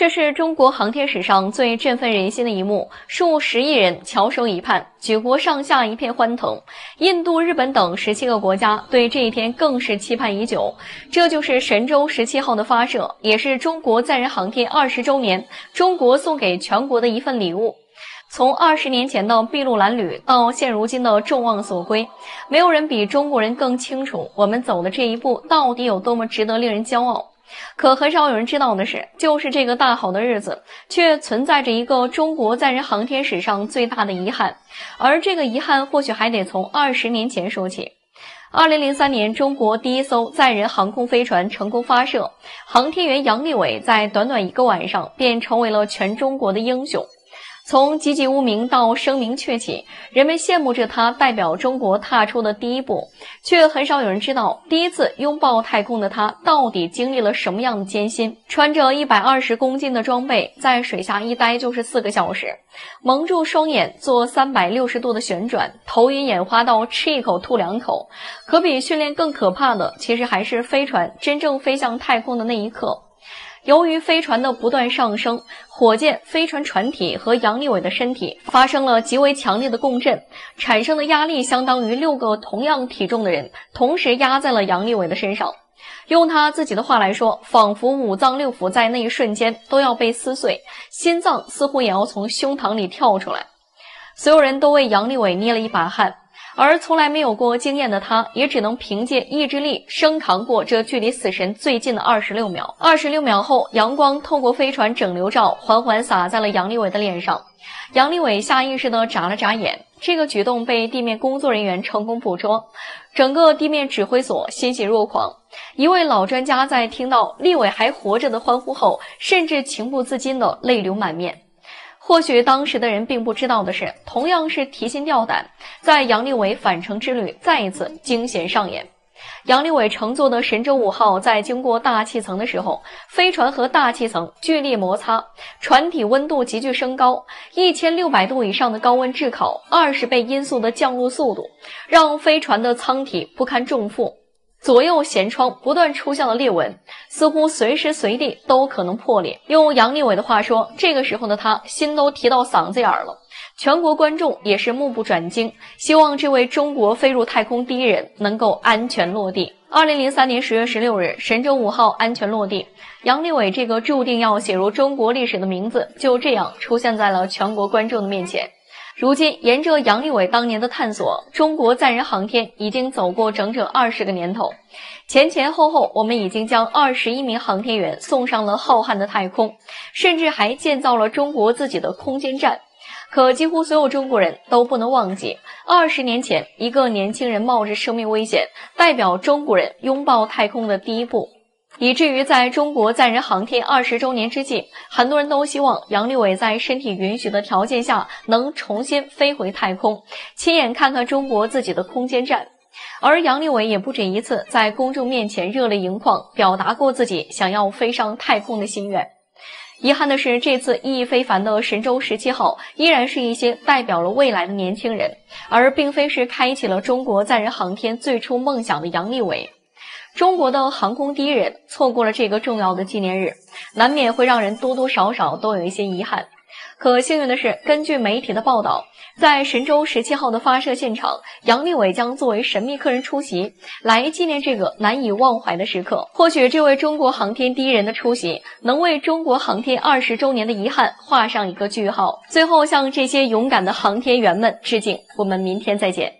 这是中国航天史上最振奋人心的一幕，数十亿人翘首以盼，举国上下一片欢腾。印度、日本等十七个国家对这一天更是期盼已久。这就是神舟十七号的发射，也是中国载人航天二十周年，中国送给全国的一份礼物。从二十年前的筚路蓝缕到现如今的众望所归，没有人比中国人更清楚我们走的这一步到底有多么值得令人骄傲。可很少有人知道的是，就是这个大好的日子，却存在着一个中国载人航天史上最大的遗憾。而这个遗憾，或许还得从二十年前说起。二零零三年，中国第一艘载人航空飞船成功发射，航天员杨利伟在短短一个晚上便成为了全中国的英雄。从籍籍无名到声名鹊起，人们羡慕着他代表中国踏出的第一步，却很少有人知道，第一次拥抱太空的他到底经历了什么样的艰辛。穿着一百二十公斤的装备，在水下一待就是四个小时，蒙住双眼做三百六十度的旋转，头晕眼花到吃一口吐两口。可比训练更可怕的，其实还是飞船真正飞向太空的那一刻。由于飞船的不断上升，火箭、飞船船体和杨利伟的身体发生了极为强烈的共振，产生的压力相当于六个同样体重的人同时压在了杨利伟的身上。用他自己的话来说，仿佛五脏六腑在那一瞬间都要被撕碎，心脏似乎也要从胸膛里跳出来。所有人都为杨利伟捏了一把汗。而从来没有过经验的他，也只能凭借意志力升扛过这距离死神最近的二十六秒。二十六秒后，阳光透过飞船整流罩缓缓洒在了杨利伟的脸上。杨利伟下意识地眨了眨眼，这个举动被地面工作人员成功捕捉。整个地面指挥所欣喜若狂。一位老专家在听到利伟还活着的欢呼后，甚至情不自禁地泪流满面。或许当时的人并不知道的是，同样是提心吊胆，在杨利伟返程之旅再一次惊险上演。杨利伟乘坐的神舟五号在经过大气层的时候，飞船和大气层剧烈摩擦，船体温度急剧升高，一千六百度以上的高温炙烤，二十倍音速的降落速度，让飞船的舱体不堪重负。左右舷窗不断出现了裂纹，似乎随时随地都可能破裂。用杨利伟的话说，这个时候的他心都提到嗓子眼儿了。全国观众也是目不转睛，希望这位中国飞入太空第一人能够安全落地。二零零三年十月十六日，神舟五号安全落地，杨利伟这个注定要写入中国历史的名字就这样出现在了全国观众的面前。如今，沿着杨利伟当年的探索，中国载人航天已经走过整整二十个年头。前前后后，我们已经将二十一名航天员送上了浩瀚的太空，甚至还建造了中国自己的空间站。可几乎所有中国人都不能忘记，二十年前，一个年轻人冒着生命危险，代表中国人拥抱太空的第一步。以至于在中国载人航天二十周年之际，很多人都希望杨利伟在身体允许的条件下能重新飞回太空，亲眼看看中国自己的空间站。而杨利伟也不止一次在公众面前热泪盈眶，表达过自己想要飞上太空的心愿。遗憾的是，这次意义非凡的神舟十七号依然是一些代表了未来的年轻人，而并非是开启了中国载人航天最初梦想的杨利伟。中国的航空第一人错过了这个重要的纪念日，难免会让人多多少少都有一些遗憾。可幸运的是，根据媒体的报道，在神舟十七号的发射现场，杨利伟将作为神秘客人出席，来纪念这个难以忘怀的时刻。或许这位中国航天第一人的出席，能为中国航天二十周年的遗憾画上一个句号。最后，向这些勇敢的航天员们致敬。我们明天再见。